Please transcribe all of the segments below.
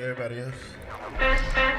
Everybody else.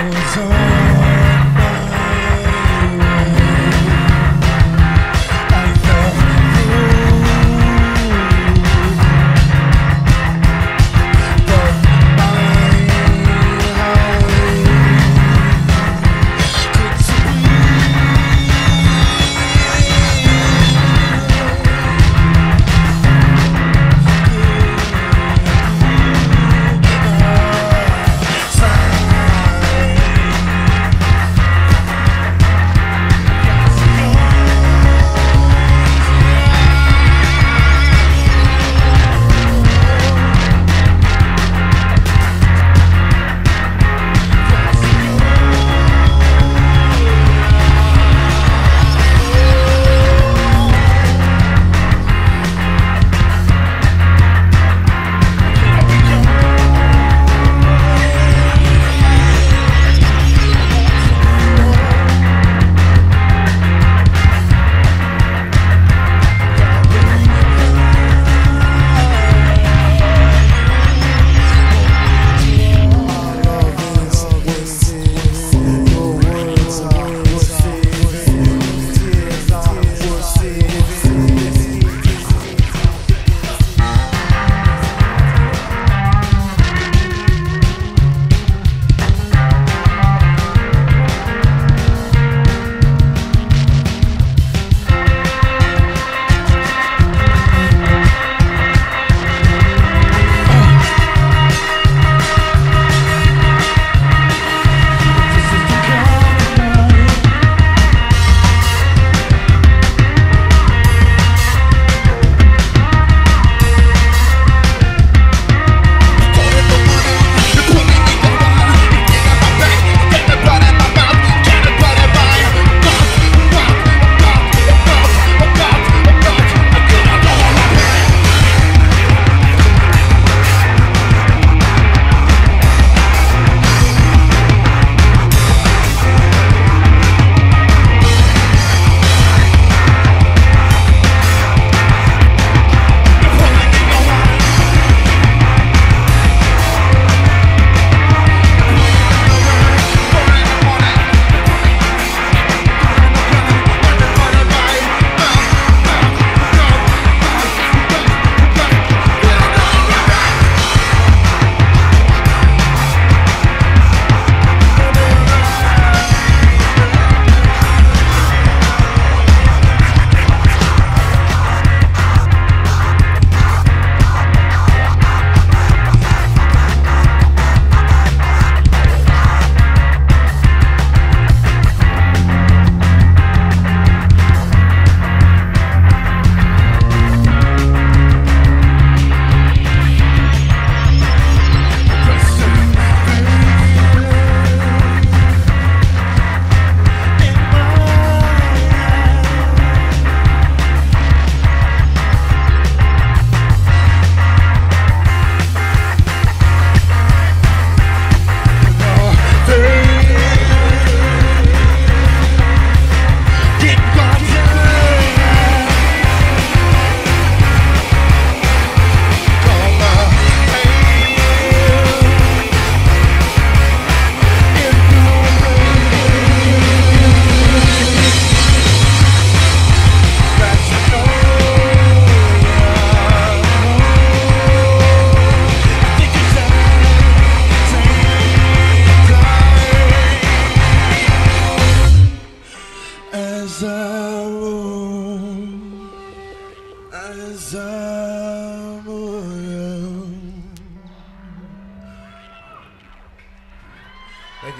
Was on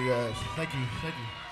you guys. Thank you. Thank you.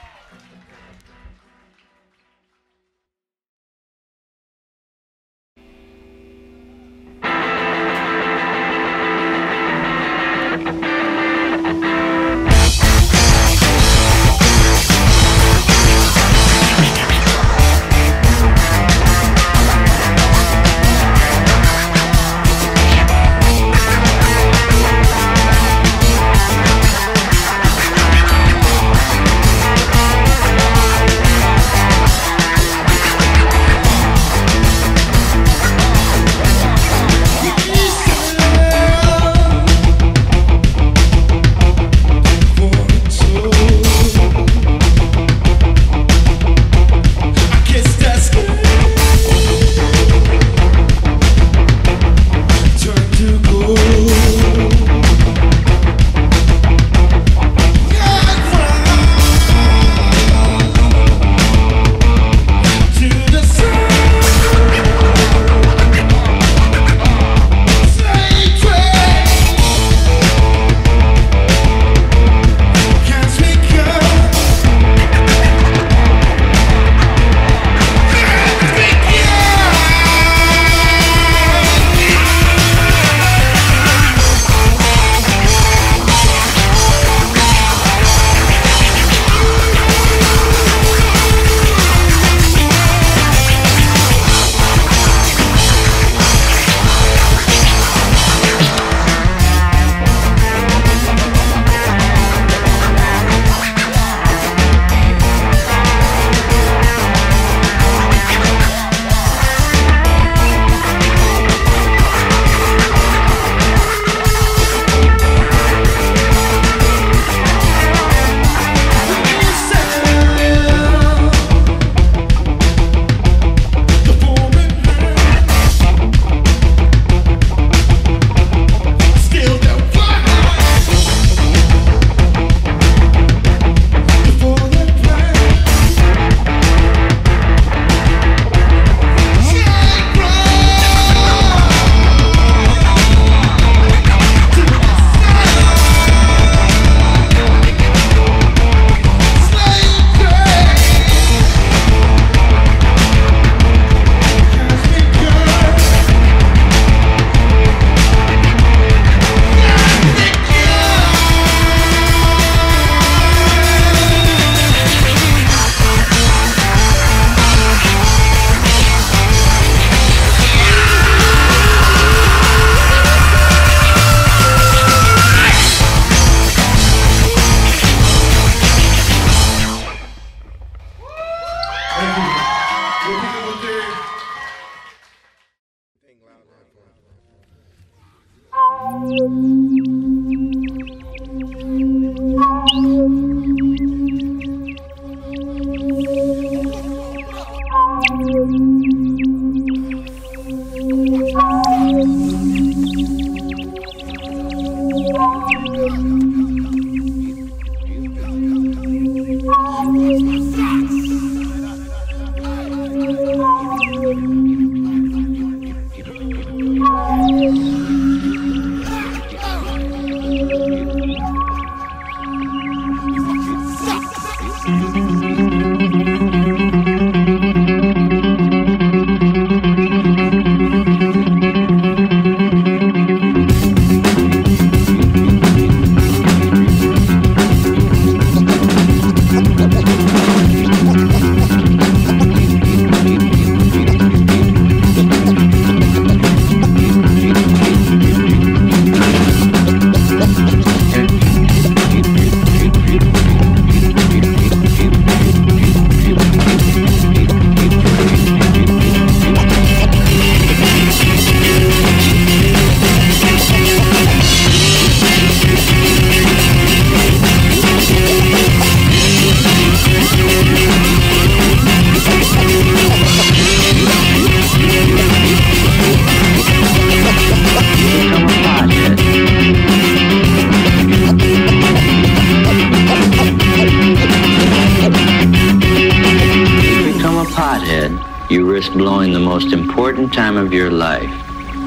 Time of your life.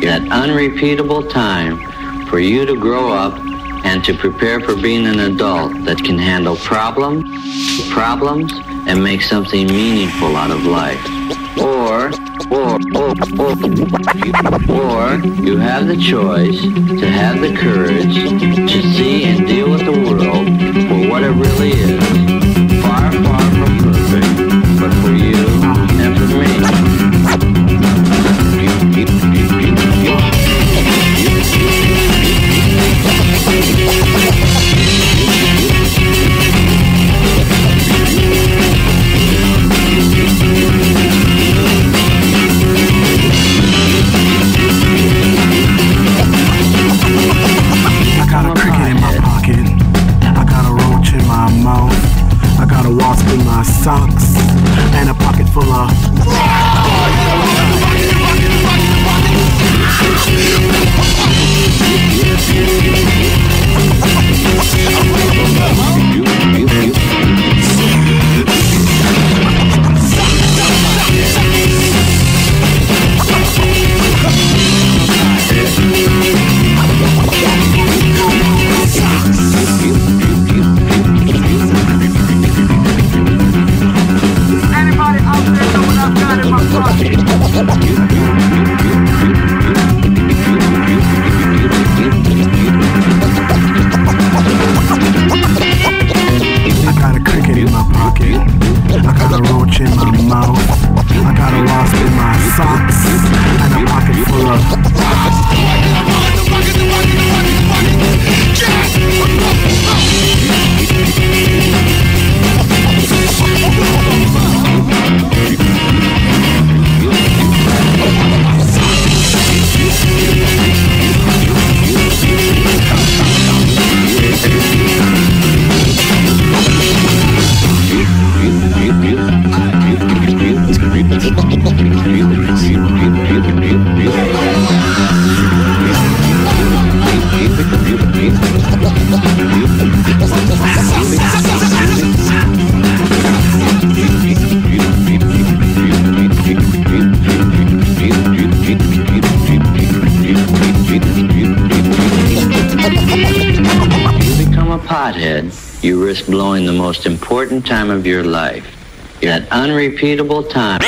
That unrepeatable time for you to grow up and to prepare for being an adult that can handle problems, problems, and make something meaningful out of life. Or, or, or, or, or you have the choice to have the courage to see and deal with the world for what it really is. Blowing the most important time of your life. That unrepeatable time.